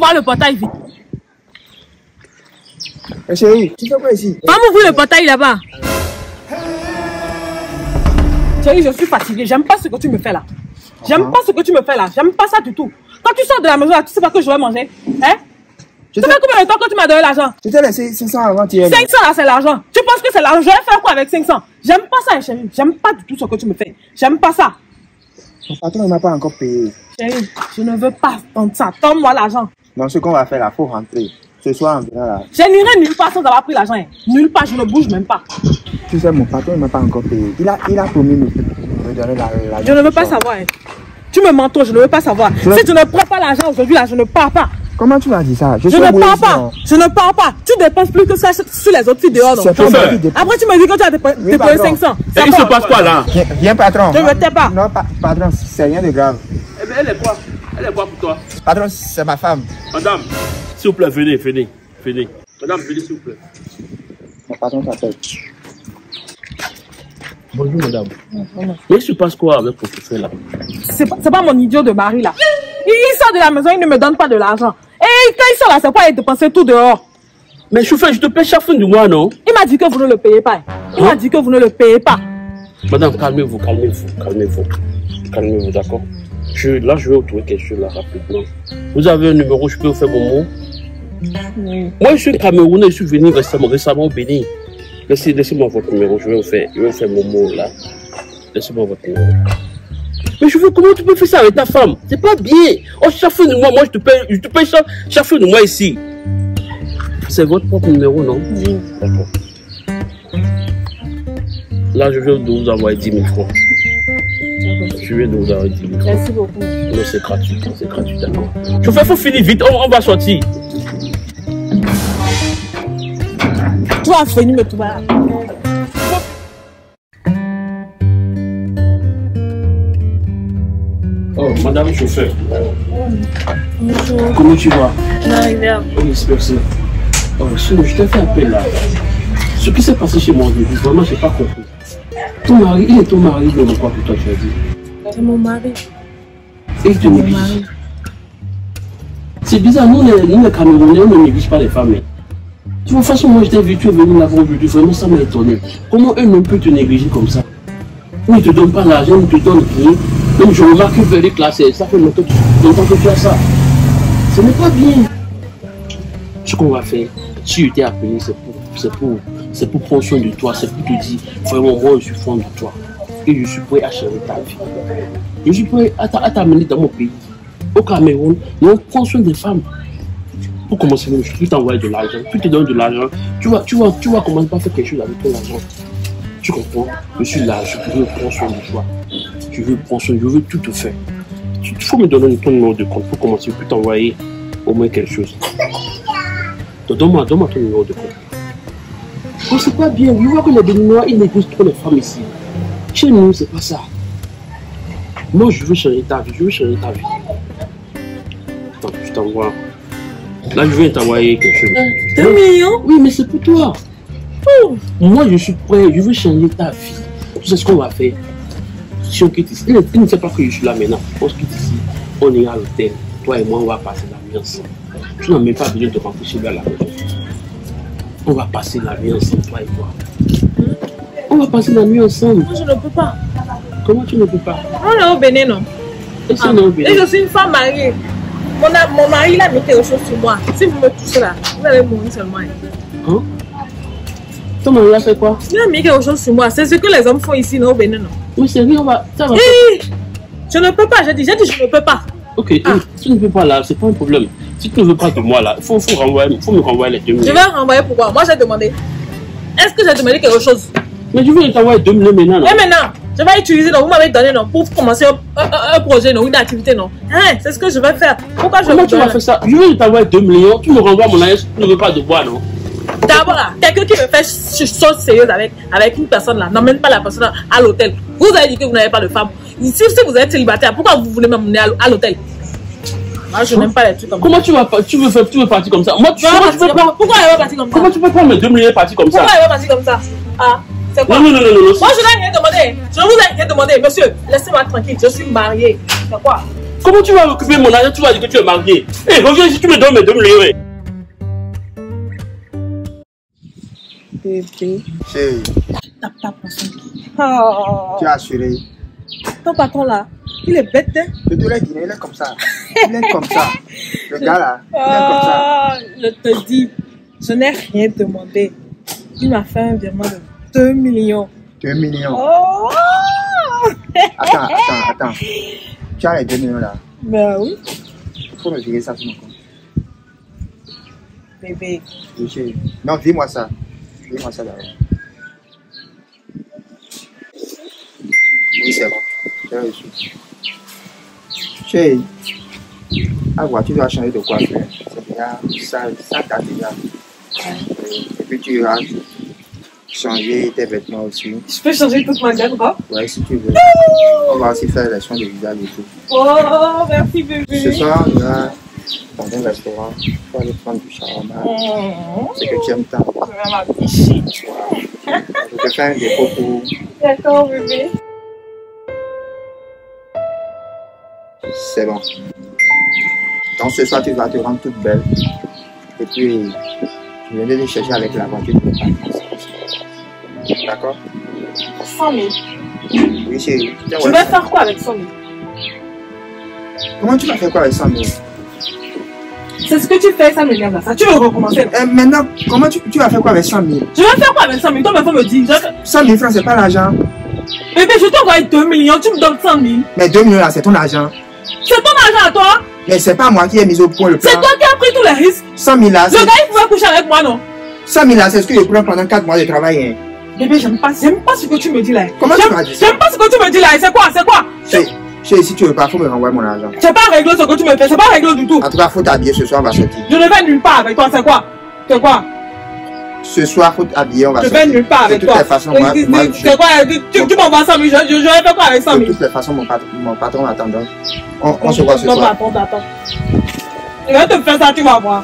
voir le portail vite. Eh, chérie, tu fais quoi ici? Va m'ouvrir le portail là-bas. Chérie, je suis fatiguée. J'aime pas ce que tu me fais là. J'aime pas ce que tu me fais là. J'aime pas ça du tout. Quand tu sors de la maison là, tu sais pas que je vais manger. Hein? T'ai fait combien de temps que tu m'as donné l'argent? Je t'ai laissé 500 avant-hier. 500 là, c'est l'argent. Tu penses que c'est l'argent? Je vais faire quoi avec 500 J'aime pas ça, chérie. J'aime pas du tout ce que tu me fais. J'aime pas ça. Mon patron ne m'a pas encore payé. Chérie, je ne veux pas entendre ça. Donne-moi l'argent. Donc, ce qu'on va faire là, faut rentrer. Ce soir, là, Je n'irai nulle part sans avoir pris l'argent. hein. Nulle part, je ne bouge même pas. tu sais, mon patron ne m'a pas encore payé. Il a, il a promis de me, me donner la, la Je ne veux pas savoir. hein. Tu me mentos, je ne veux pas savoir. Je- Si tu ne prends pas l'argent aujourd'hui là, je ne pars pas. Comment tu m'as dit ça? Je ne pars pas. Je ne pars pas. Tu dépenses plus que ça sur les autres filles dehors. non? Après, tu me dis que tu as dépo- Oui, déposé pardon. 500. Et Ça il se passe quoi là? Viens, patron. Je ne tais pas. Non, pa- patron, c'est rien de grave. Eh bien, elle est quoi? Elle est quoi pour toi? Patron, c'est ma femme. Madame, s'il vous plaît, venez, venez, venez. Madame, venez, s'il vous plaît. Mon patron s'appelle. Bonjour, madame. Mais il se passe quoi avec votre frère là? C'est pas, mon idiot de mari là. Il, il sort de la maison, il ne me donne pas de l'argent. Et quand il sort là, c'est quoi? Il dépenser tout dehors. Mais chauffeur, je te paie chaque fin du mois, non? Il m'a dit que vous ne le payez pas. Il m'a Hein? dit que vous ne le payez pas. Madame, calmez-vous, calmez-vous, calmez-vous. Calmez-vous, d'accord? Je, Là, je vais vous trouver quelque chose là rapidement. Vous avez un numéro, je peux vous faire mon mot Moi, je suis Camerounais, je suis venu récemment, récemment au Bénin. Laissez, laissez-moi votre numéro, je vais vous faire, je vais vous faire mon mot là. Laissez-moi votre numéro. Mais je veux, comment tu peux faire ça avec ta femme? C'est pas bien. Oh, de mois, moi, je te paye, je te paye de mois ici. C'est votre propre numéro, non? D'accord. Là, je viens de vous envoyer 10 000 francs. Je viens de vous envoyer 10 000 francs. Merci beaucoup. Non, c'est gratuit, c'est gratuit, d'accord. Chauffeur, faut finir vite, on, on va sortir. Tu vas venir me trouver. Oh, madame chauffeur. Comment tu vas? Oui, c'est merci. Oh, sinon, je t'ai fait appel là. Ce qui s'est passé chez moi aujourd'hui, vraiment, je n'ai pas compris. Ton mari, il est ton mari, il est quoi que toi tu as dit C'est mon mari. Et Mon mari. C'est bizarre, nous les, nous les Camerounais, on ne néglige pas les femmes. Tu de toute façon, moi j'étais vu, tu es venu là aujourd'hui, vraiment ça m'a étonné. Comment eux non plus te négliger comme ça? Ils ne te donnent pas l'argent, ils ne te donnent rien. Même je remarque que Félix là, c'est- ça fait longtemps que, tu as ça. Ce n'est pas bien. Ce qu'on va faire, si je t'ai appelé, c'est pour, c'est pour, c'est pour prendre soin de toi, c'est pour te dire, vraiment, moi je suis fond de toi. Et je suis prêt à changer ta vie. Je suis prêt à t'a- à t'amener dans mon pays au Cameroun, mais on prend soin des femmes. Pour commencer, je peux t'envoyer de l'argent, je te donne de l'argent. Tu vas, tu vas, tu vas commencer par faire quelque chose avec ton argent. Tu comprends? Je suis là, je veux prendre soin de toi. Je veux prendre soin, je veux tout te faire. Tu- Il faut me donner ton numéro de compte pour commencer, je peux t'envoyer au moins quelque chose. Donne-moi donne ton numéro de compte. Oh, c'est pas bien. Je vois que les Béninois, ils négligent trop les femmes ici. Chez nous, c'est pas ça. Moi, je veux changer ta vie. Je veux changer ta vie. Attends, je t'envoie. Là, je viens t'envoyer quelque chose. Deux millions Oui, mais c'est pour toi. Oh, Moi, je suis prêt. Je veux changer ta vie. Tu sais ce qu'on va faire? Si on quitte ici, il ne- sait pas que je suis là maintenant. On se quitte ici. On ira à l'hôtel. Toi et moi, on va passer la nuit ensemble. Tu n'as même pas besoin de chez lui à la maison. On va passer la nuit ensemble, toi et moi. Passer la nuit ensemble. Je ne peux pas. Comment tu ne peux pas? On est au Bénin, non? Et si on est au Et je suis une femme mariée. Mon, mon mari, il a mis quelque chose sur moi. Si vous me touchez là, vous allez mourir seulement. Hein? Ton mari a fait quoi? Il a mis quelque chose sur moi. C'est ce que les hommes font ici, non, au Bénin, non? Oui, c'est rien, on va. Ça va. Je ne peux pas, j'ai dit, j'ai dit, je ne peux pas. Ok, Ah. si tu ne veux pas là, c'est pas un problème. Si tu ne veux pas de moi là, il faut, faut, renvoyer, faut me renvoyer les 2 Je vais renvoyer pourquoi Moi, j'ai demandé. Est-ce que j'ai demandé quelque chose? Mais je vais t'envoyer 2 millions maintenant. non? Et maintenant, je vais utiliser, non, vous m'avez donné, non, pour commencer un, un- un projet, non, une activité, non? Hein, c'est ce que je vais faire. Pourquoi je Comment tu vas faire ça? Je vais t'envoyer 2 millions, tu me renvoies mon âge, tu ne veux pas de moi, non? D'abord, quelqu'un qui me fait ch- chose sérieuse avec, avec une personne là, n'emmène pas la personne à l'hôtel. Vous avez dit que vous n'avez pas de femme. Si, si vous êtes célibataire, pourquoi vous voulez m'emmener à, l'hôtel? Moi, je n'aime pas les trucs comme ça. Comment tu vas tu veux, faire, tu veux partir comme ça? Moi, tu, comment, tu peux pas, Pourquoi elle va partir comme ça? Comment tu peux prendre mes 2 millions et partir comme ça? Pourquoi elle va partir comme ça? Ah, c'est quoi? Non, non, non, non, non. non. Moi, je n'ai rien demandé. Je ne vous ai rien demandé. Monsieur, laissez-moi tranquille. Je suis mariée. C'est quoi? Comment tu vas occuper mon argent? Tu vas dire que tu es marié. Eh, reviens ici, tu me donnes mes 2 millions. eh. Bébé. Chérie, Tape pas pour son Oh. tu as assuré. Ton patron là, il est bête, hein? Le guinéen, il est comme ça. Il est comme ça. Le gars là, il est comme ça. Ah, je te dis, je n'ai rien demandé. Il m'a fait un virement de 2 millions. 2 millions. Oh! Attends, attends, attends. Tu as les 2 millions là. Ben oui, Il faut me virer ça sur mon compte. bébé. Non, dis-moi ça. Dis-moi ça d'abord. Oui, c'est bon. J'ai reçu. Chérie, la voiture doit changer de coiffure. C'est déjà, ça, ça date déjà. Et puis tu vas changer tes vêtements aussi. Je peux changer toute ma garde-robe? Ouais, si tu veux. On va aussi faire les soins de visage et tout. Oh, merci bébé. Ce soir, on va dans un restaurant pour aller prendre du shawarma. Mmh. C'est que tu aimes tant. C'est ma petite. Je te fais un dépôt pour D'accord, bébé. C'est bon. Donc ce soir, tu vas te rendre toute belle. Et puis, je viens de te chercher avec la voiture partir ensemble. D'accord 100 000. Oui, chérie. Tu vas faire quoi avec 100 000? Comment tu vas faire quoi avec 100 000 C'est ce que tu fais, ça m'énerve là. Ça, tu veux recommencer. Eh, Maintenant, comment tu, tu vas faire quoi avec 100 000 Je vais faire quoi avec 100 000? Toi, il faut me. Je- 100 000 francs, c'est pas l'argent. Bébé, je t'ai envoyé 2 millions, tu me donnes 100 000. Mais 2 millions là, c'est ton argent. C'est ton argent à toi. Mais c'est pas moi qui ai mis au point le plan. C'est toi qui as pris tous les risques. 100 000 là, Le gars, il pouvait coucher avec moi, non? 100 000 là, c'est ce que je prends pendant 4 mois de travail. Hein. Bébé, j'aime pas, j'aime pas ce que tu me dis là. Comment tu m'as dit J'aime pas ce que tu me dis là. C'est quoi? C'est quoi? Chérie, si tu veux pas, faut me renvoyer mon argent. C'est pas réglé ce que tu me fais. C'est pas réglé du tout. En tout cas, faut t'habiller ce soir, on va sortir. Je ne vais nulle part avec toi. C'est quoi? C'est quoi? Ce soir, faut t'habiller, on va Je sortir. vais nulle part avec de toi. toutes les façons, moi, moi, je- C'est quoi? Tu, tu, m'envoies 100 000. Je, je, je vais faire quoi avec 100 de 000? toutes les façons, mon patron, mon patron m'attend. On, on se voit ce Non, soir. attends, attends. Je vais te faire ça, tu vas voir.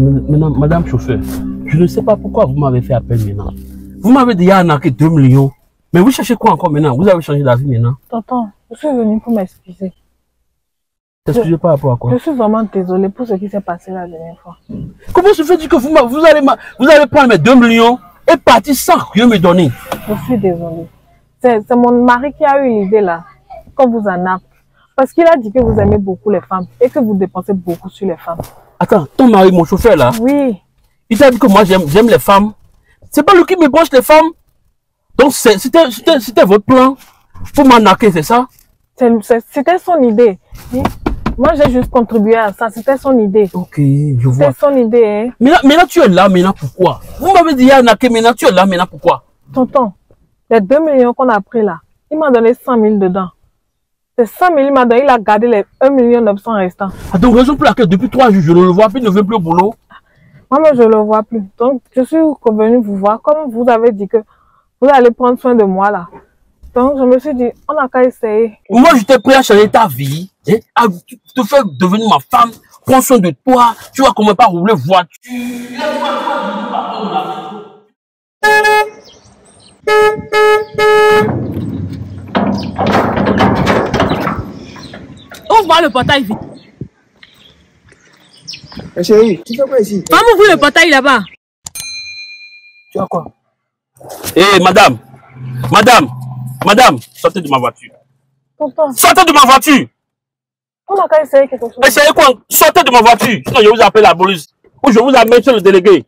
Maintenant, madame chauffeur, je ne sais pas pourquoi vous m'avez fait appel maintenant. Vous m'avez déjà arnaqué 2 millions. Mais vous cherchez quoi encore maintenant? Vous avez changé d'avis maintenant? Tonton, je suis venue pour m'excuser. Excusez par rapport à quoi Je suis vraiment désolée pour ce qui s'est passé la dernière fois. Comment se fait-il que vous, vous, allez, m'a- vous allez prendre mes 2 millions et partir sans rien me donner? Je suis désolée. C'est mon mari qui a eu l'idée là, qu'on vous en a. Parce qu'il a dit que vous aimez beaucoup les femmes et que vous dépensez beaucoup sur les femmes. Attends, ton mari, mon chauffeur là, Oui, il t'a dit que moi j'aime j'aime les femmes. C'est pas lui qui me branche les femmes. Donc c'était votre plan pour m'arnaquer, c'est ça? C'était son idée. Moi, j'ai juste contribué à ça. C'était son idée. Ok, je vois. C'était son idée, hein. Maintenant, maintenant tu es là, maintenant pourquoi? Vous m'avez dit arnaqué, maintenant tu es là, maintenant pourquoi? Tonton, les 2 millions qu'on a pris là, il m'a donné 100 000 dedans. C'est 100 000, il m'a donné, il a gardé les 1 million 900 restants. ah, Donc raison pour laquelle depuis trois jours je ne le vois plus, il ne veut plus au boulot. Moi, mais je ne le vois plus. Donc, je suis revenue vous voir. Comme vous avez dit que vous allez prendre soin de moi là. Donc, je me suis dit, on n'a qu'à essayer. Moi j'étais prêt à changer ta vie, hein, à te faire devenir ma femme, prendre soin de toi, tu vois comment pas rouler voiture. Le portail vite. Eh, chérie, tu fais quoi ici? Va m'ouvrir le portail là-bas. Tu as quoi? Eh madame, madame, madame, sortez de ma voiture. Tonton, Sortez de ma voiture on n'a qu'à essayer quelque chose? Essayez quoi? Sortez de ma voiture, sinon je vous appelle la police. Ou je vous amène sur le délégué.